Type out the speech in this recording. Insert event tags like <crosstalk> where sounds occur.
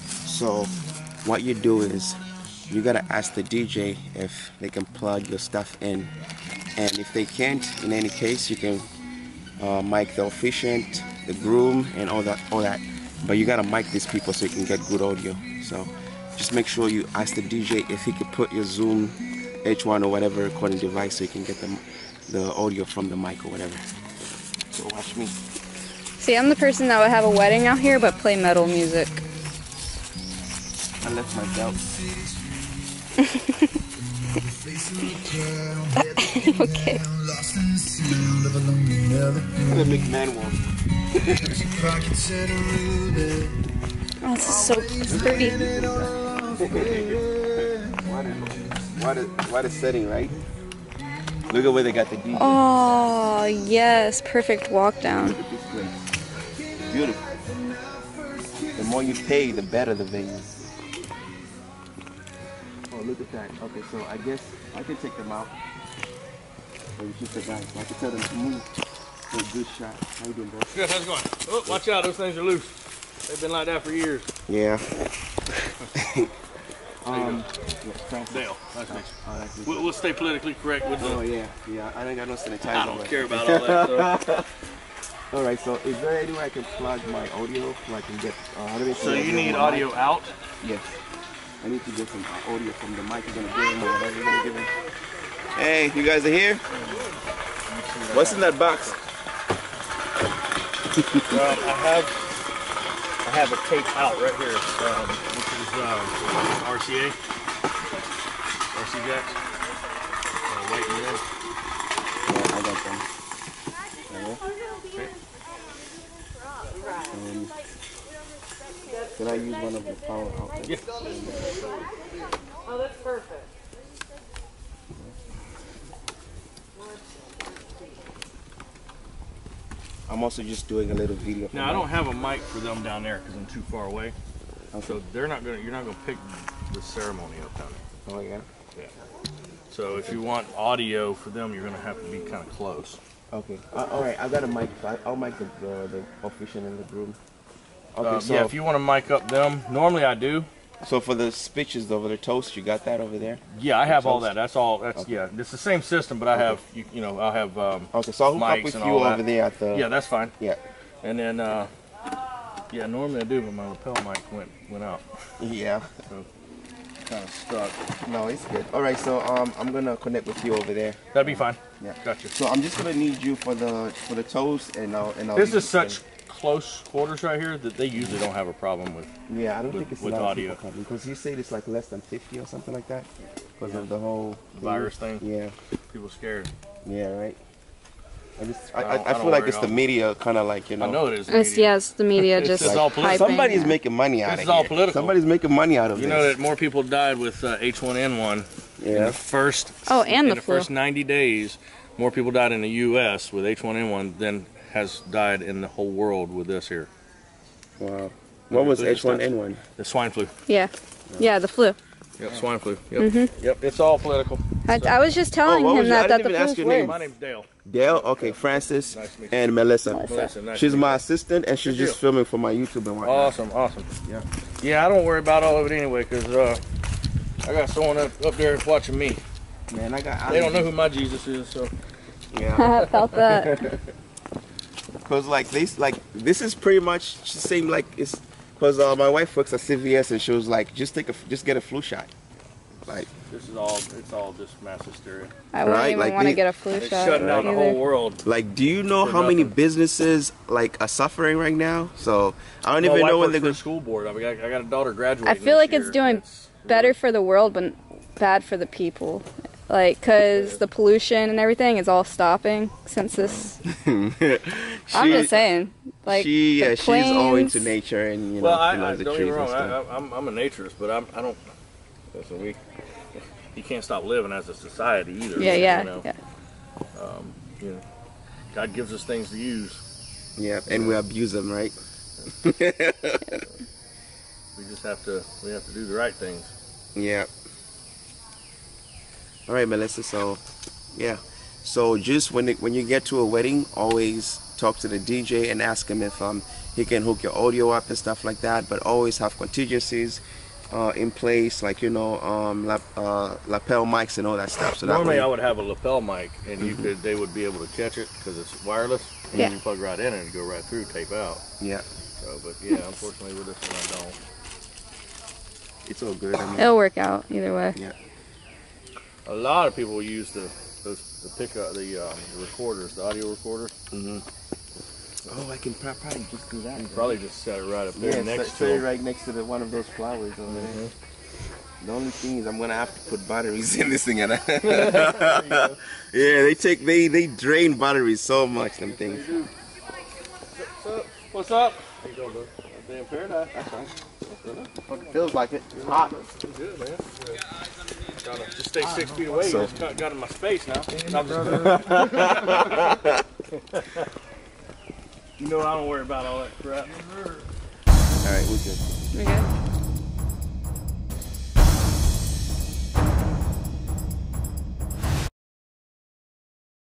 So what you do is you gotta ask the DJ if they can plug your stuff in, and if they can't, in any case, you can uh, mic the officiant, the groom, and all that, all that. But you gotta mic these people so you can get good audio. So just make sure you ask the DJ if he could put your Zoom H1 or whatever recording device so you can get the the audio from the mic or whatever. So watch me. See, I'm the person that would have a wedding out here, but play metal music. I left my belt. <laughs> <laughs> okay. The McMahon one. Oh, this is so pretty. What a, what a, what a setting, right? Look at where they got the DJ. Oh, yes. Perfect walk down. Look at this place. Beautiful. The more you pay, the better the venue. Oh, look at that. Okay, so I guess I can take them out. Or it's just a guy, so I can tell them to move for a good shot. How you doing, bro? Good, how's it going? Oh, watch out, those things are loose. They've been like that for years. Yeah. <laughs> There you um, go. yeah, Francis. Dale, nice to meet Oh, that's We'll, we'll stay politically correct with Oh the. yeah, yeah. I ain't got no sanitizer. I don't but- care about <laughs> all that stuff. All right. So, is there any way I can plug my audio so I can get? Uh, how do they So you need audio mic? out. Yes. I need to get some uh, audio from the mic you're gonna give him or whatever you're gonna give him. Hey, you guys are here? What's in that box? Well, I have I have a tape out right here, um, which is um, RCA, RC jacks. Uh, waiting in. Yeah, I got them. Okay. Um, can I use one of the power outlets? Yeah. Oh, that's perfect. I'm also just doing a little video. Now I don't have a mic for them down there because I'm too far away. Okay. So they're not gonna. You're not gonna pick the ceremony up down there. Oh yeah. Yeah. So if you want audio for them, you're gonna have to be kind of close. Okay. Uh, all right. I got a mic. I'll mic the, the the official in the room. Okay. Uh, so yeah, if you want to mic up them, normally I do. so for the speeches over the toast, you got that over there. Yeah, I have all that. That's all. That's Okay. yeah. It's the same system, but I have you, you know I'll have um, Okay. So I'll hook Mics up with you over that. there at the. yeah, that's fine. Yeah. And then uh, yeah, normally I do, but my lapel mic went went out, <laughs> Yeah. So kind of stuck. No, it's good. All right. So um, I'm gonna connect with you over there. That'd be fine. Yeah. Gotcha. So I'm just gonna need you for the for the toast and I'll and I'll. This is such close quarters right here that they usually don't have a problem with. Yeah, I don't with- think it's with a lot of audio. people coming because you said it's like less than 50 or something like that because of the whole virus thing. Yeah. People scared. Yeah. Right. I just I, I I, I I feel like it's the media kind of like you know. I know it is. It's, media. yes, the media It's just just all political. Somebody's it. making money out This of is all political. Somebody's making money out of it. You this. know that more people died with uh, H1N1 in Yeah. the first Oh, and in the the first 90 days. More people died in the U.S. with H1N1 than has died in the whole world with this here, Wow. What was Look H1N1? the swine flu. Yeah. Yeah, the flu. Yep, swine flu. Yep, yep. It's all political. I, I was just telling what him was I that, that didn't the even ask your name. My name's Dale. Dale. Okay, Francis Nice to meet you. and Melissa. Melissa, nice She's to meet my assistant, and she's Good just deal. filming for my YouTube and whatnot. Awesome, awesome. Yeah. Yeah, I don't worry about all of it anyway, cause uh, I got someone up, up there watching me. Man, I got. They don't know who my Jesus is, so Yeah. <laughs> I felt that. <laughs> Cause like this, like this is pretty much the same. Like it's because uh, my wife works at CVS, and she was like, just take a, just get a flu shot. Like this is all. It's all just mass hysteria. I wouldn't Right, even like want to get a flu shot. shutting down the whole world. Like, do you know For how many businesses like are suffering right now? So I don't My even wife know when they're for going. the school board. I, mean, I I got a daughter graduating. I feel this like it's year. doing better for the world, but bad for the people. Like, cause the pollution and everything is all stopping since this. <laughs> I'm just saying. Like, she, the yeah, she's all into planes- nature and you know, Well, I, she I loves the don't trees get me and wrong. stuff. I, I, I'm, I'm a naturist, but I'm, I don't. Listen, we. You can't stop living as a society either. Yeah, you yeah, know? yeah. Um, you know, God gives us things to use. yeah, and we abuse them, right? <laughs> We just have to. We have to do the right things. Yeah. All right, Melissa. So, yeah. So just when it, when you get to a wedding, always talk to the DJ and ask him if um he can hook your audio up and stuff like that. But always have contingencies uh, in place, like you know, um, lap, uh, lapel mics and all that stuff. So that Normally, way, I would have a lapel mic, and you could they would be able to catch it because it's wireless. And Yeah. You plug right in and go right through, tape out. yeah, So, but yeah, unfortunately with this one, I don't. it's all good. I <coughs> mean, It'll work out either way. yeah. A lot of people use the those the pickup the, um, the recorders, the audio recorders. hmm Oh, I can pro- probably just do that. You probably just set it right up there yeah, next set- to set it right next to the, one of those flowers over there. Mm-hmm. The only thing is, I'm gonna have to put batteries <laughs> in this thing. And <laughs> yeah, they take they they drain batteries so much. Them things. What's up? What's How you doing, bro? Day in paradise. That's right. Fucking feels like it. It's hot. Good man. Gotta just stay six feet away. So- you just got, got in my space now. <laughs> you know I don't worry about all that crap. All right, we're good. We good?